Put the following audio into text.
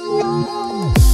Oh.